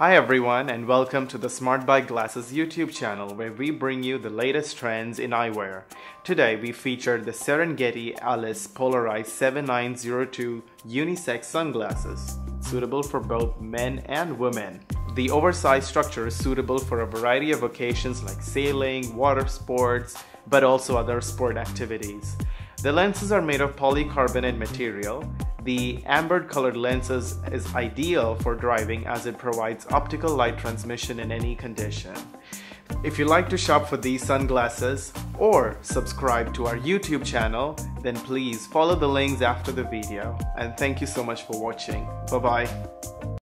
Hi everyone and welcome to the SmartBuyGlasses YouTube channel where we bring you the latest trends in eyewear. Today we featured the Serengeti Alice Polarized 7902 unisex sunglasses, suitable for both men and women. The oversized structure is suitable for a variety of occasions like sailing, water sports, but also other sport activities. The lenses are made of polycarbonate material the amber colored lenses is ideal for driving as it provides optical light transmission in any condition. If you like to shop for these sunglasses or subscribe to our YouTube channel, then please follow the links after the video. And thank you so much for watching. Bye bye.